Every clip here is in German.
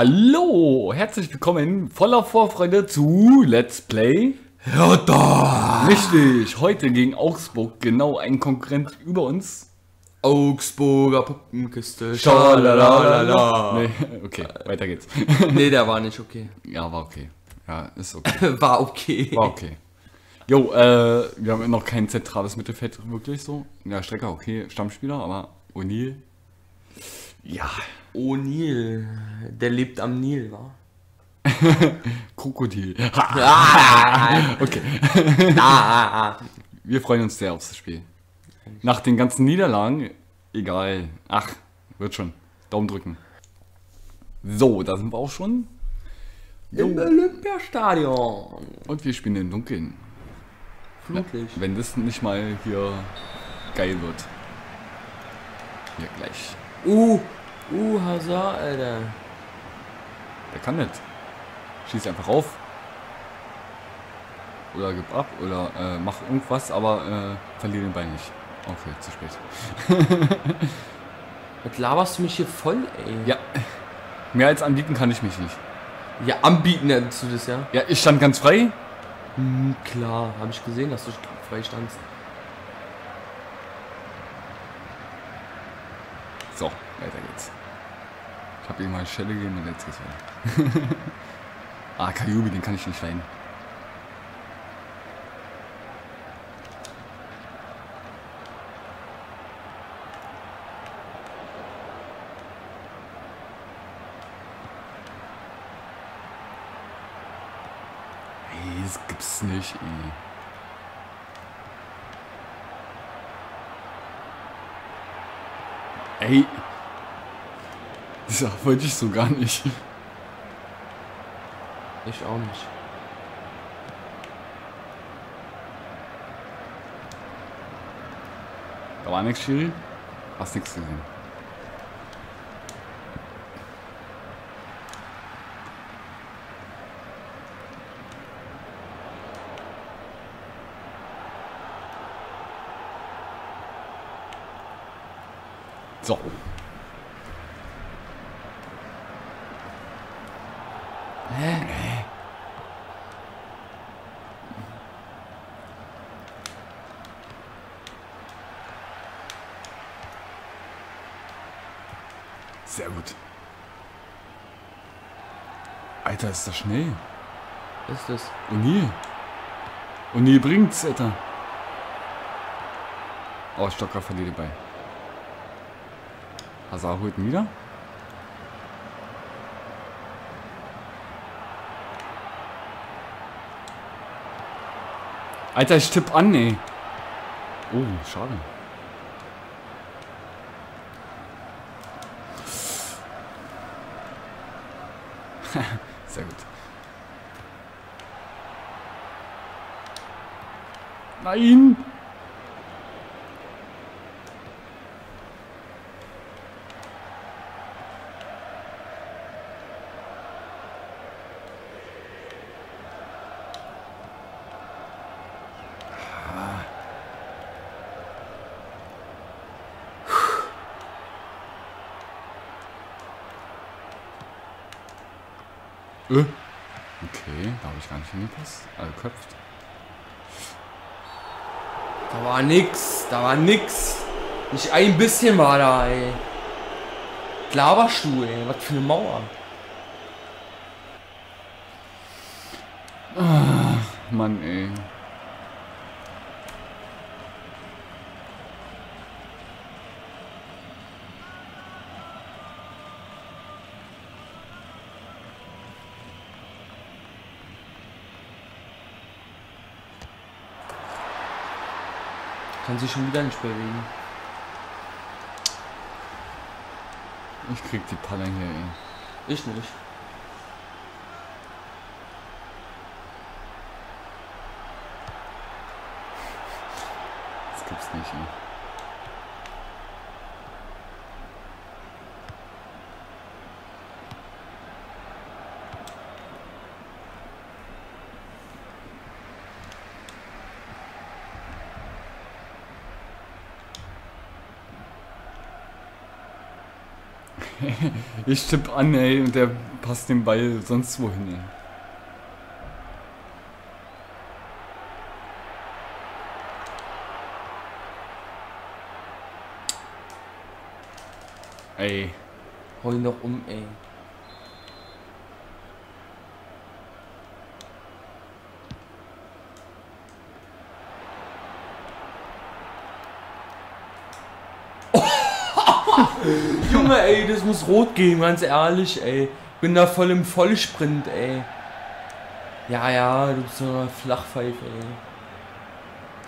Hallo, herzlich willkommen voller Vorfreude zu Let's Play Hertha! Richtig, heute gegen Augsburg, genau ein Konkurrent über uns. Augsburger Puppenkiste. Schalalala. Nee, okay, weiter geht's. Nee, der war nicht okay. Ja, war okay. Ja, ist okay. War okay. War okay. Jo, äh, wir haben noch kein zentrales Mittelfeld wirklich so. Ja, Strecker, okay, Stammspieler, aber O'Neill. Ja, O'Neill, der lebt am Nil, wa? Krokodil. Ah, Okay, ah, ah, ah. wir freuen uns sehr aufs Spiel. Nach den ganzen Niederlagen, egal. Ach, wird schon. Daumen drücken. So, da sind wir auch schon. Im Olympiastadion. Und wir spielen im Dunkeln. Flutlicht. Wenn das nicht mal hier geil wird. Hier gleich. Uh, uh, Hazard, Alter. Der kann nicht. Schieß einfach auf. Oder gib ab oder äh, mach irgendwas, aber äh, verliere den Ball nicht. Okay, zu spät. Was laberst du mich hier voll, ey? Ja. Mehr als anbieten kann ich mich nicht. Ja, anbieten nennst du das, ja? Ja, ich stand ganz frei. Hm, klar, habe ich gesehen, dass du frei standst. So, weiter geht's. Ich habe ihm mal Schelle gegeben und jetzt geht's weiter. ah, Kajubi, den kann ich nicht leiden. Ey, das gibt's nicht, ey. Ey. Das wollte ich so gar nicht. Ich auch nicht. Da war nichts, Schiri. Hast nichts gesehen. So. Hä? Sehr gut. Alter, ist das schnell. Ist das? O'Neill. O'Neill bringt's, Alter. Oh, Stocker verliert den Ball. Hazard holt ihn wieder. Alter, ich tipp an, ey. Oh, schade. Sehr gut. Nein! Äh. Okay, da habe ich gar nicht hingepasst. Also köpft. Da war nix, da war nix. Nicht ein bisschen war da, ey. Laberst du, ey. Was für eine Mauer. Mann, ey. Kann sich schon wieder nicht bewegen. Ich krieg die Panne hier, ey. Ich nicht. Das gibt's nicht, ey. Ich tipp an, ey, und der passt den Ball sonst wohin, ey. Ey, Hau ihn doch um, ey. Junge, ey, das muss rot gehen, ganz ehrlich, ey. Bin da voll im Vollsprint, ey. Ja, ja, du bist so eine Flachpfeife, ey.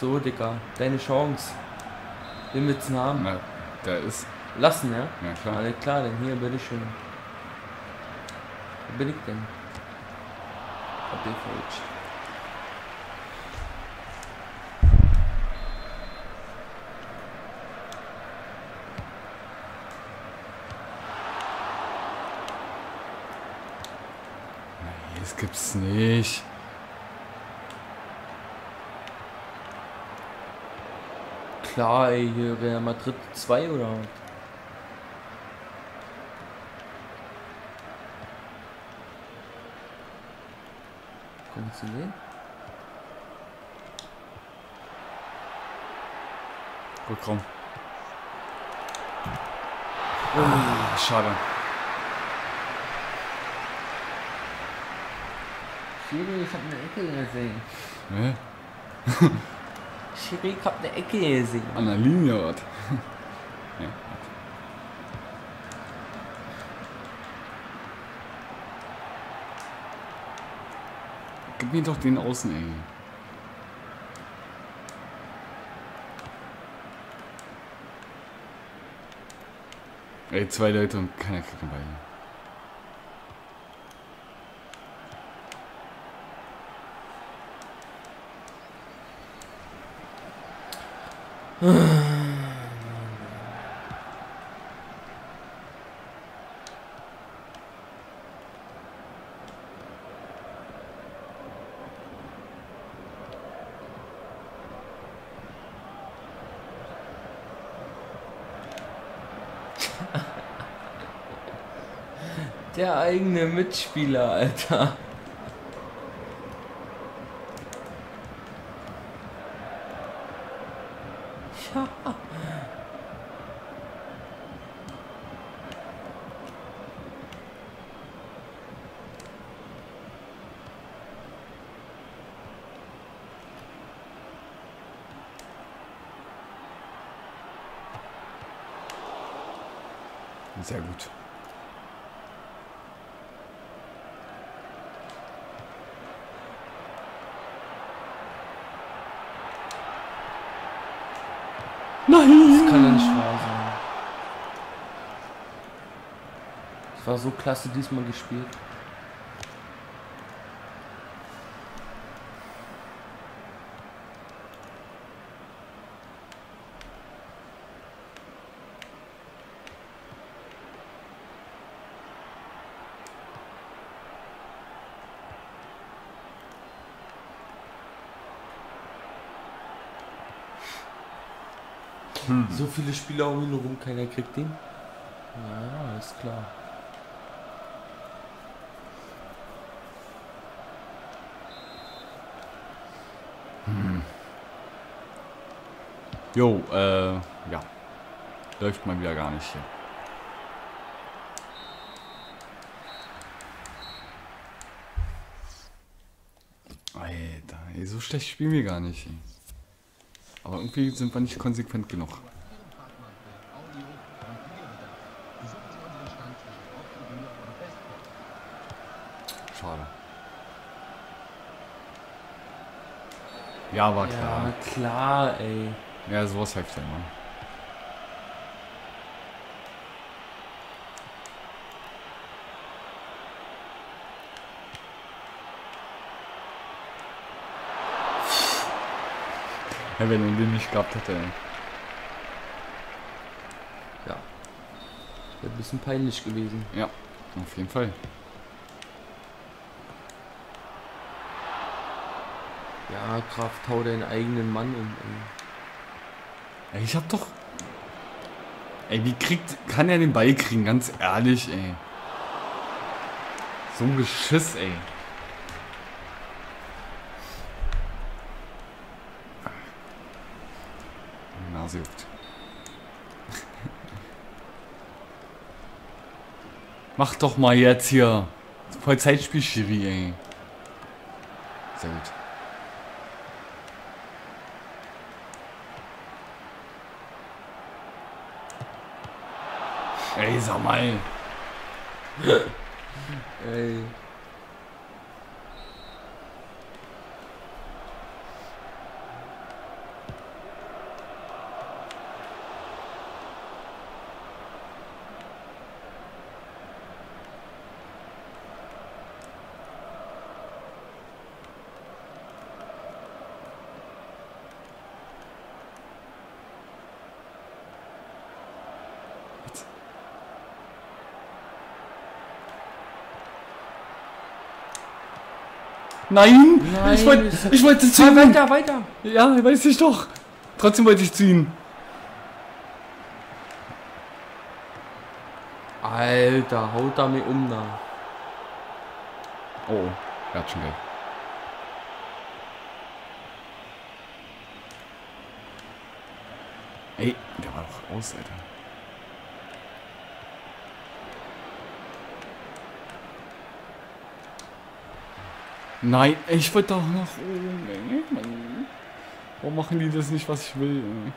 So, Dicker, deine Chance. Den willst du haben? na, der ist, Lassen, ja? ja klar. Alles klar, dann hier, bitteschön. Wo bin ich denn? Hab den falsch. Das gibt's nicht. Klar, ey, hier Real Madrid 2 oder was? Kannst du sehen? Rückraum. Ah, schade. Schiri, ich hab eine Ecke gesehen. Ne? Schiri, ich hab eine Ecke gesehen. An der Linie, was? ja. Gib mir doch den Außen, ey. Ey, zwei Leute und keiner kriegt den Ball. Der eigene Mitspieler, Alter. Sehr gut. Nein! Das kann ja nicht wahr sein. Es war so klasse diesmal gespielt. So viele Spieler um ihn herum, keiner kriegt den. Ja, ist klar. Jo, äh, ja. Läuft mal wieder gar nicht hier. Alter, ey, so schlecht spielen wir gar nicht. Ey. Aber irgendwie sind wir nicht konsequent genug. Schade. Ja, war klar. Ja, klar, ey. Ja, sowas hilft ja immer. Ja, wenn er den nicht gehabt hätte. Ja. Wäre ein bisschen peinlich gewesen. Ja, auf jeden Fall. Ja, Kraft, hau deinen eigenen Mann um, ey. Ey, ich hab doch. Ey, wie kriegt, kann er den Ball kriegen? Ganz ehrlich, ey. So ein Geschiss, ey. Juckt. Mach doch mal jetzt hier. Voll Zeitspiel, Schiri, ey. Sehr gut. Ey, sag mal. Ey. Nein! Nein. Ich wollte ich wollte Fahr ziehen! weiter, weiter. Ja, weiß ich doch. Trotzdem wollte ich ziehen. Alter, haut da mir um da. Oh, er hat schon Geld. Ey, der war doch aus, Alter. Nein, ich wollte doch nach oben, ey. Mann. Warum machen die das nicht, was ich will? Ey?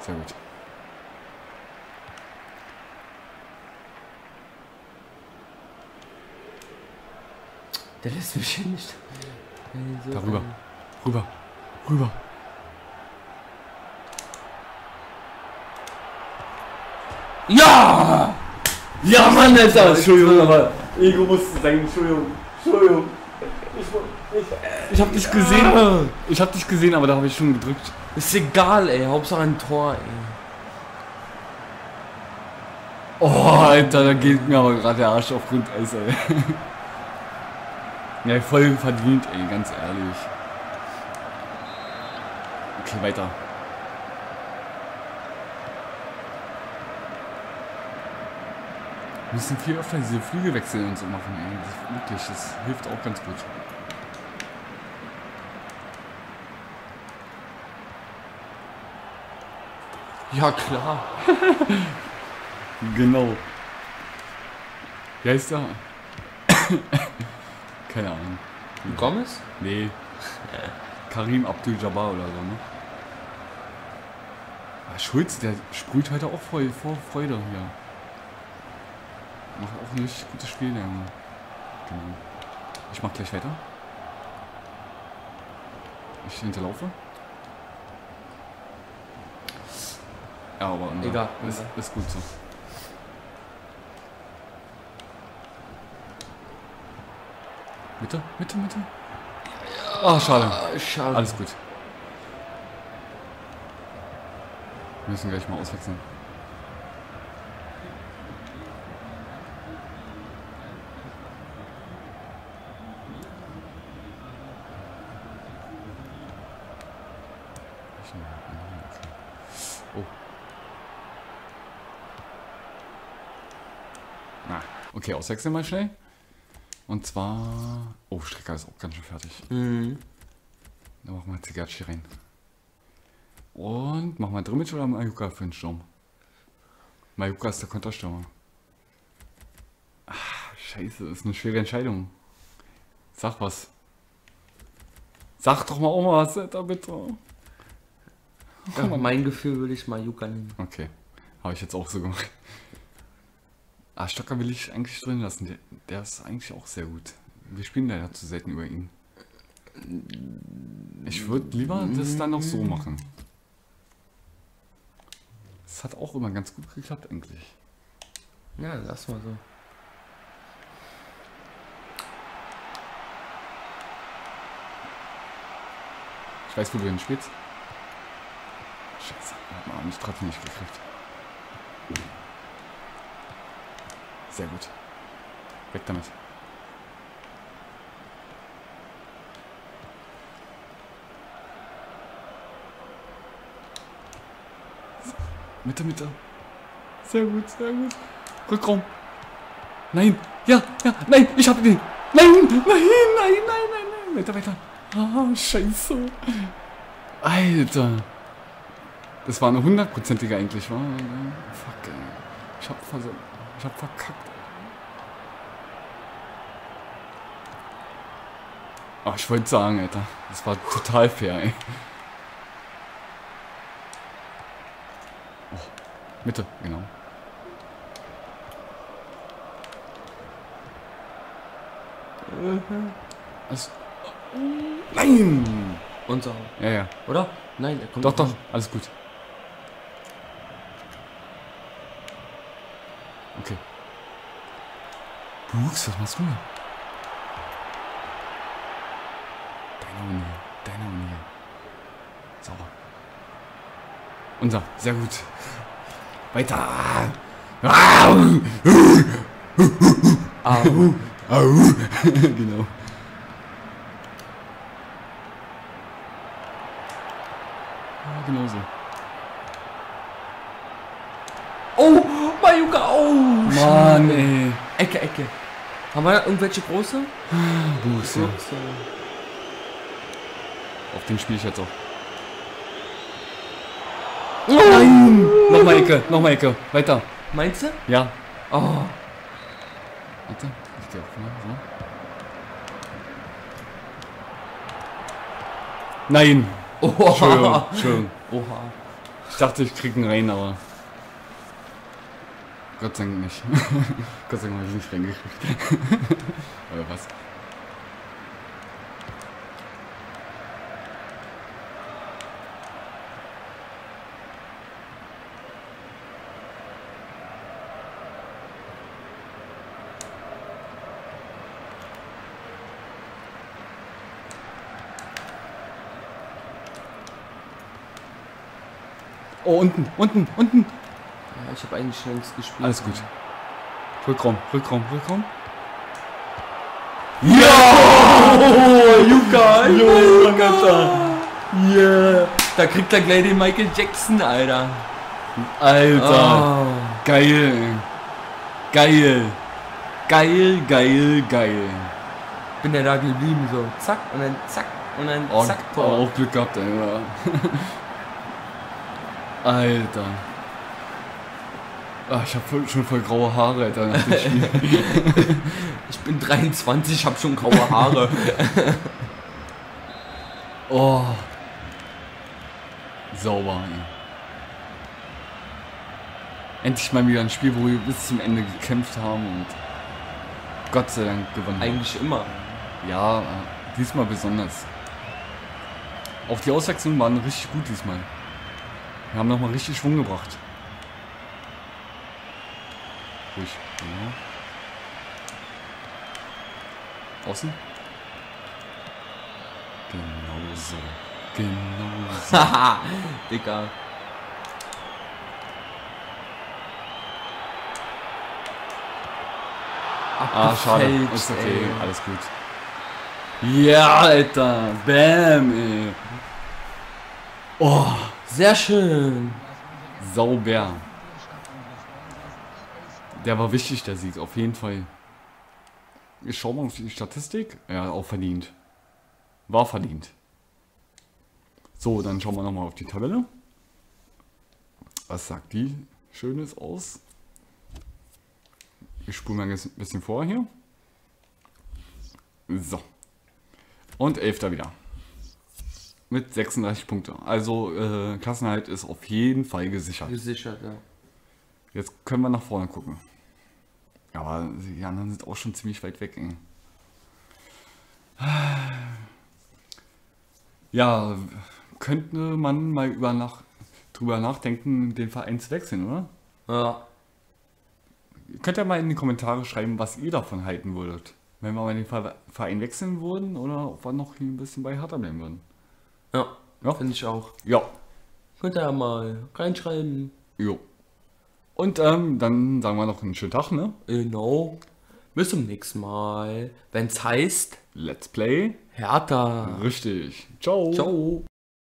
Sehr gut. Der lässt mich hier nicht. So Darüber. Rüber. Rüber. Ja! Ja, Mann, Alter! Entschuldigung, aber Ego musste sein. Entschuldigung. Entschuldigung. Ich, ich, ich hab dich gesehen. Ich hab dich gesehen, aber da habe ich schon gedrückt. Ist egal, ey. Hauptsache ein Tor, ey. Oh, Alter, da geht mir aber gerade der Arsch auf Grundeis, ey. Ja, voll verdient, ey, ganz ehrlich. Okay, weiter. Wir müssen viel öfter diese Flügel wechseln und so machen, ey. Das, wirklich, das hilft auch ganz gut. Ja, klar. Genau. Wie heißt der? Keine Ahnung. Gomez? Nee. Karim Abdul-Jabbar oder so, ne? Ah, Schulz, der sprüht heute auch voll vor Freude hier. Macht auch ein richtig gutes Spiel, der Junge. Genau. Ich mach gleich weiter. Ich hinterlaufe. Ja, aber unser- Egal, Ist, ist gut so. Mitte, Mitte, Mitte. Ah, schade. Ah, schade. Alles gut. Wir müssen gleich mal auswechseln. Oh. Na, okay, auswechseln mal schnell. Und zwar. Oh, Strecker ist auch ganz schön fertig. Mhm. Dann machen wir Zigarci rein. Und machen wir Drimmitsch oder Majuka für den Sturm? Majuka ist der Konterstürmer. Ach, scheiße, das ist eine schwere Entscheidung. Sag was. Sag doch mal mal was, Alter, bitte. Ja, mein Gefühl würde ich mal Juka nehmen. Okay, habe ich jetzt auch so gemacht. Ah, Stocker will ich eigentlich drin lassen. Der, der ist eigentlich auch sehr gut. Wir spielen leider zu selten über ihn. Ich würde lieber das dann noch so machen. Das hat auch immer ganz gut geklappt eigentlich. Ja, lass mal so. Ich weiß, wo du hin spielst. Scheiße, hat man nicht trotzdem nicht gekriegt. Sehr gut. Weg damit. Mitte, Mitte. Sehr gut, sehr gut. Rückraum. Nein, ja, ja, nein, ich hab den. Nein, nein, nein, nein, nein, nein. Weiter, weiter. Ah, scheiße. Alter. Das war eine hundertprozentige eigentlich, war? Fuck, ey. Ich hab, vers ich hab verkackt. Ah, ich wollte sagen, Alter. Das war total fair, ey. Oh, Mitte, genau. Was? Nein! Unser. Ja, ja. Oder? Nein, er kommt. Doch, doch, alles gut. Okay. Brooks, was machst du denn? Deine Uni, deine Uni. Sauber. Unser, sehr gut. Weiter. Au! Au. Au! genau. Ja, genau so. Oh, Majuka, oh. Mann, ey. Ecke, Ecke. Haben wir irgendwelche große? Brooks, ja. Auf den spiele ich jetzt auch. Nein! Nochmal Ecke, nochmal Ecke. Weiter. Meinst du? Ja. Oh. Warte. Ich gehe auch mal. So. Nein! Entschuldigung, Oha. Entschuldigung. Oha. Ich dachte, ich krieg einen rein, aber. Gott sei Dank nicht. Gott sei Dank habe ich nicht reingekriegt. Oder was? Oh, unten, unten, unten. Ja, ich habe eigentlich schon längst gespielt. Alles gut. Rückraum, Rückraum, Rückraum. Oh, Juka, Junge, Yeah. Da kriegt er gleich den Michael Jackson, Alter. Alter. Oh. Geil. Geil. Geil, geil, geil. Bin ja da geblieben, so zack und dann zack und dann Oh, zack, oh, Tor. auch Glück gehabt, ja. Alter. Ah, ich hab voll, schon voll graue Haare, Alter. nach dem Spiel. Ich bin 23, hab schon graue Haare. oh. Sauber, ey. Endlich mal wieder ein Spiel, wo wir bis zum Ende gekämpft haben und Gott sei Dank gewonnen haben. Eigentlich immer. Ja, diesmal besonders. Auch die Auswechslungen waren richtig gut diesmal. Wir haben nochmal richtig Schwung gebracht. Ruhig. Genau. Außen. Genau so. Genau so. Haha, Digga. Ah, schade. Ist okay, ey. alles gut. Ja, Alter. Bam, ey. Oh, Sehr schön. sauber. Der war wichtig, der Sieg, auf jeden Fall. Ich schau mal auf die Statistik. Ja, auch verdient. War verdient. So, dann schauen wir nochmal auf die Tabelle. Was sagt die Schönes aus? Ich spule mal ein bisschen vor hier. So. Und Elfter wieder. Mit 36 Punkte. Also äh, Klassenhalt ist auf jeden Fall gesichert. Gesichert, ja. Jetzt können wir nach vorne gucken. Aber die anderen sind auch schon ziemlich weit weg. Ey. Ja, könnte man mal über nach, drüber nachdenken, den Verein zu wechseln, oder? Ja. Könnt ihr mal in die Kommentare schreiben, was ihr davon halten würdet. Wenn wir mal den Ver- Verein wechseln würden oder ob wir noch ein bisschen bei Hertha bleiben würden. Ja. Ja. Finde ich auch. Ja, Könnt ihr ja mal reinschreiben. jo. Und ähm, dann sagen wir noch einen schönen Tag, ne? Genau. Bis zum nächsten Mal. Wenn's heißt, Let's play. Hertha. Richtig. Ciao. Ciao.